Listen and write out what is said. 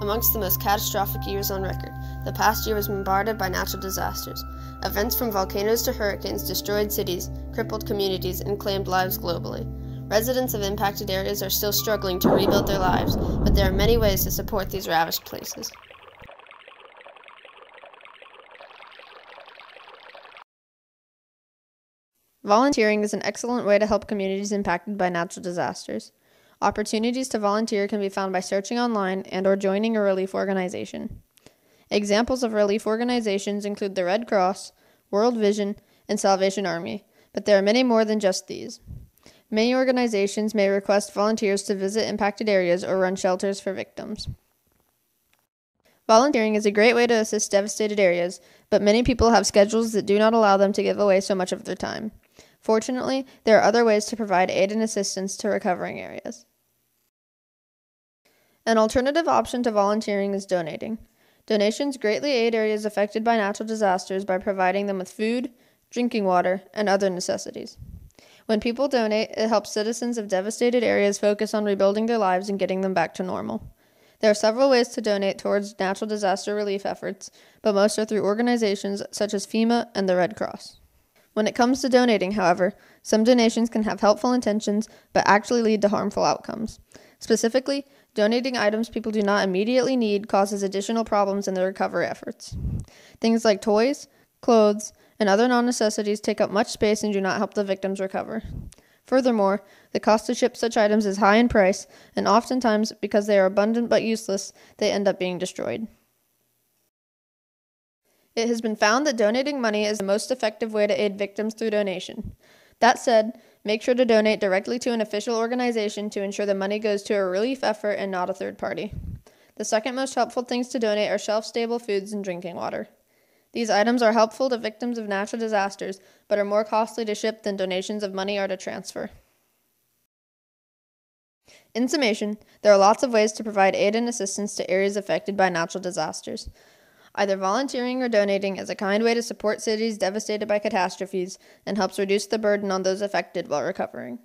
amongst the most catastrophic years on record. The past year was bombarded by natural disasters. Events from volcanoes to hurricanes destroyed cities, crippled communities, and claimed lives globally. Residents of impacted areas are still struggling to rebuild their lives, but there are many ways to support these ravished places. Volunteering is an excellent way to help communities impacted by natural disasters. Opportunities to volunteer can be found by searching online and or joining a relief organization. Examples of relief organizations include the Red Cross, World Vision, and Salvation Army, but there are many more than just these. Many organizations may request volunteers to visit impacted areas or run shelters for victims. Volunteering is a great way to assist devastated areas, but many people have schedules that do not allow them to give away so much of their time. Fortunately, there are other ways to provide aid and assistance to recovering areas. An alternative option to volunteering is donating. Donations greatly aid areas affected by natural disasters by providing them with food, drinking water, and other necessities. When people donate, it helps citizens of devastated areas focus on rebuilding their lives and getting them back to normal. There are several ways to donate towards natural disaster relief efforts, but most are through organizations such as FEMA and the Red Cross. When it comes to donating, however, some donations can have helpful intentions but actually lead to harmful outcomes. Specifically, donating items people do not immediately need causes additional problems in the recovery efforts. Things like toys, clothes, and other non necessities take up much space and do not help the victims recover. Furthermore, the cost to ship such items is high in price, and oftentimes, because they are abundant but useless, they end up being destroyed. It has been found that donating money is the most effective way to aid victims through donation. That said, make sure to donate directly to an official organization to ensure the money goes to a relief effort and not a third party. The second most helpful things to donate are shelf stable foods and drinking water. These items are helpful to victims of natural disasters, but are more costly to ship than donations of money are to transfer. In summation, there are lots of ways to provide aid and assistance to areas affected by natural disasters. Either volunteering or donating is a kind way to support cities devastated by catastrophes and helps reduce the burden on those affected while recovering.